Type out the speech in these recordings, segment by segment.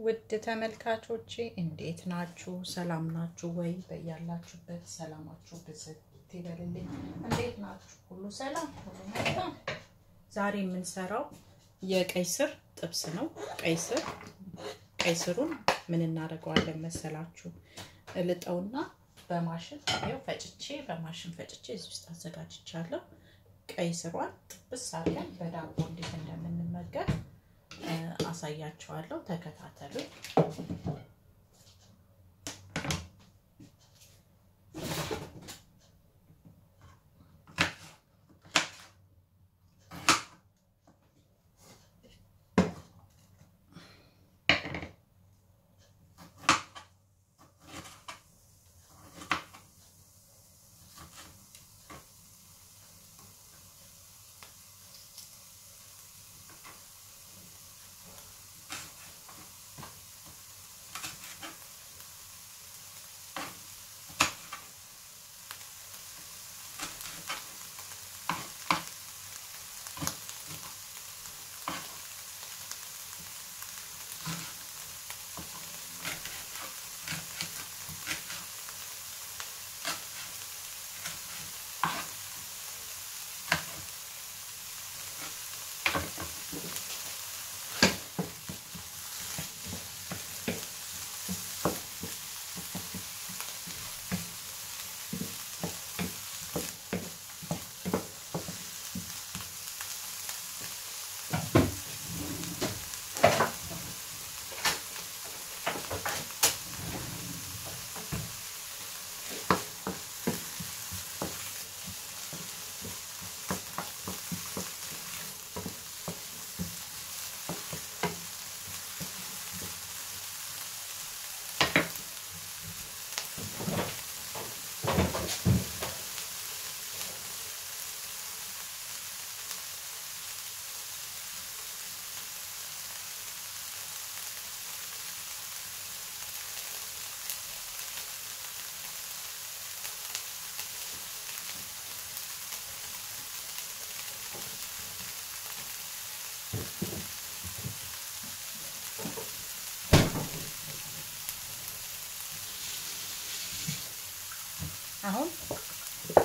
ውድ ተመልካቾቼ እንዴት ናችሁ? ሰላም ናችሁ ወይ? በያላችሁበት ሰላማችሁ ብዝት ይበልልኝ። እንዴት ናችሁ? ሁሉ ሰላም፣ ሁሉ መልካም። ዛሬ የምንሰራው የቀይ ስር ጥብስ ነው። ቀይ ስር ቀይ ስሩን ምን እናደርገዋለን መሰላችሁ? እልጠውና በማሽን ያው ፈጭቼ በማሽን ፈጭቼ እዚህ ውስጥ አዘጋጅቻለሁ። ቀይ ስሯን ጥብስ አድርገን በዳቦ እንዴት እንደምንመገብ አሳያቸዋለሁ። ተከታተሉ።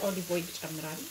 ኦሊቭ ኦይል ጨምራለሁ።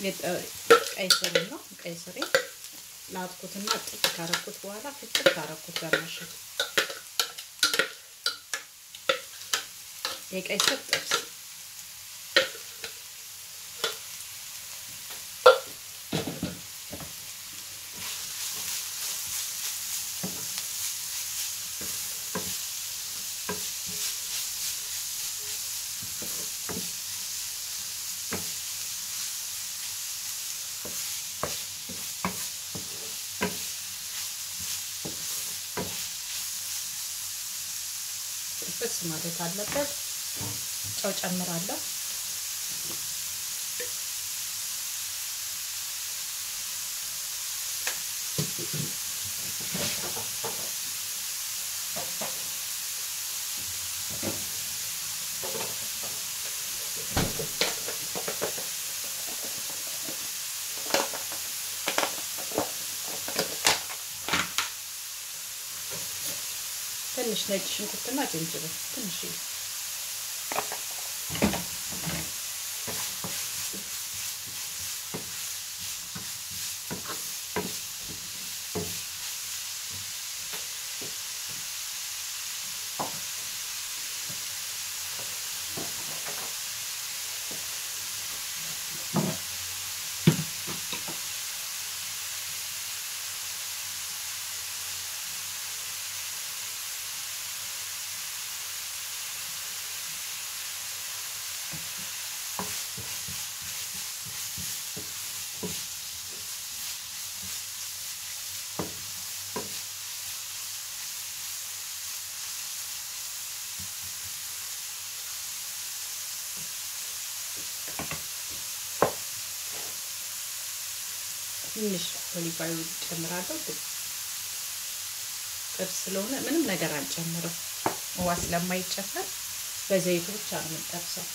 ቀይ ስር ነው። ቀይ ስሬ ላጥኩትና ጥጥ ካረኩት በኋላ ፍጭት ካረኩት በማሽን የቀይ ስር ጥብስ ጥብስ ማለት አለበት። ጨው ጨምራለሁ። ነጭ ሽንኩርትና ዝንጅብል ትንሽ ትንሽ olive oil ጨምራለሁ። ጥብስ ስለሆነ ምንም ነገር አንጨምርም። ውሃ ስለማይጨመር በዘይቱ ብቻ ነው የምንጠብሰው።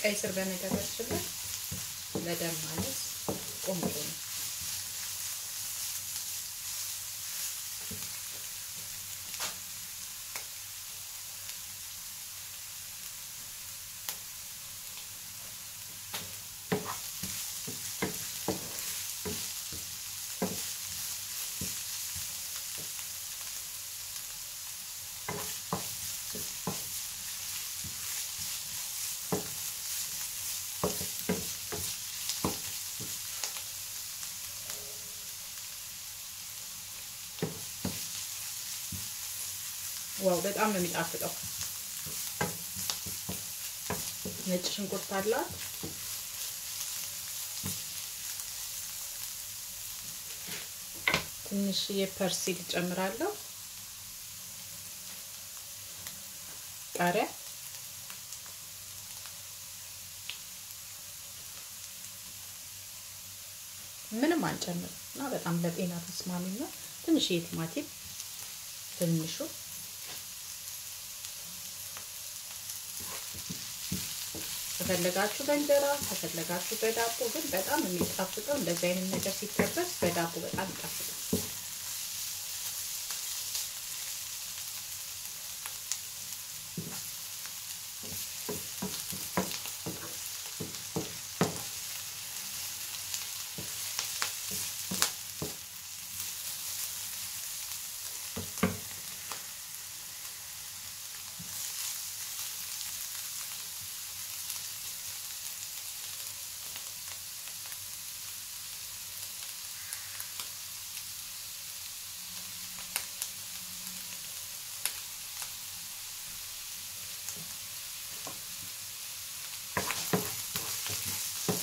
ቀይ ስር በነገራችን ላይ ለደም ማለት ቆንጆ ነው። wow በጣም ነው የሚጣፍጠው። ነጭ ሽንኩርት አላት። ትንሽዬ parsley ጨምራለሁ። ቃሪያ ምንም አንጨምርም እና በጣም ለጤና ተስማሚ ነው። ትንሽዬ ቲማቲም ትንሹ ከፈለጋችሁ በእንጀራ ከፈለጋችሁ በዳቦ ግን በጣም የሚጣፍጠው እንደዚህ አይነት ነገር ሲጠበስ በዳቦ በጣም ይጣፍጣል።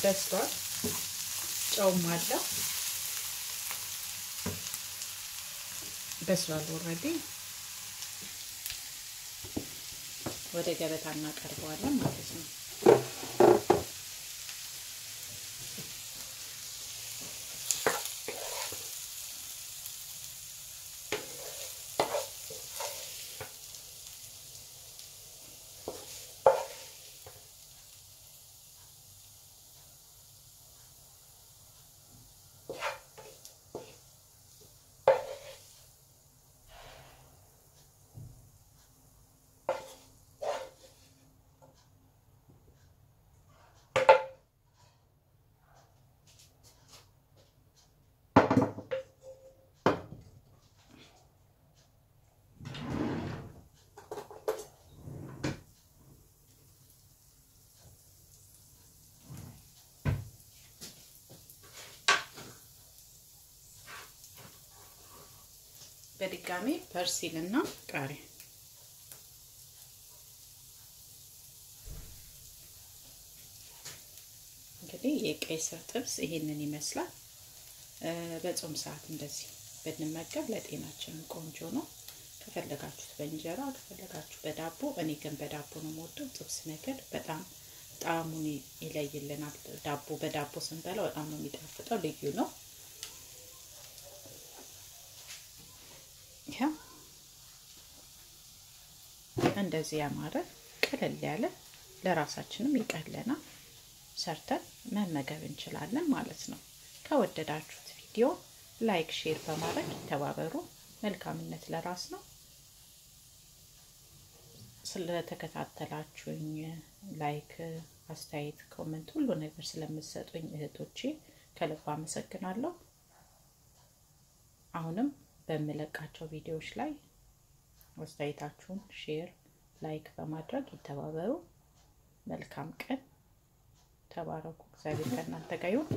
በስቷል። ጨውም አለው በስሏል። ኦልሬዲ ወደ ገበታ እናቀርበዋለን ማለት ነው። በድጋሚ ፐርሲል እና ቃሪያ እንግዲህ የቀይ ስር ጥብስ ይሄንን ይመስላል። በጾም ሰዓት እንደዚህ ብንመገብ ለጤናችን ቆንጆ ነው። ከፈለጋችሁት በእንጀራ ከፈለጋችሁ በዳቦ። እኔ ግን በዳቦ ነው የምወደው። ጥብስ ነገር በጣም ጣዕሙን ይለይልናል። ዳቦ በዳቦ ስንበላ በጣም ነው የሚጣፍጠው፣ ልዩ ነው። ይኸው እንደዚህ ያማረ ቀለል ያለ ለራሳችንም ይቀለናል። ሰርተን መመገብ እንችላለን ማለት ነው። ከወደዳችሁት ቪዲዮ like፣ share በማድረግ ይተባበሩ። መልካምነት ለራስ ነው። ስለተከታተላችሁኝ like፣ አስተያየት፣ comment ሁሉ ነገር ስለምትሰጡኝ እህቶቼ ከልብ አመሰግናለሁ። አሁንም በምለቃቸው ቪዲዮዎች ላይ አስተያየታችሁን share፣ like በማድረግ ይተባበሩ። መልካም ቀን። ተባረኩ። እግዚአብሔር ከእናንተ ጋር ይሁን።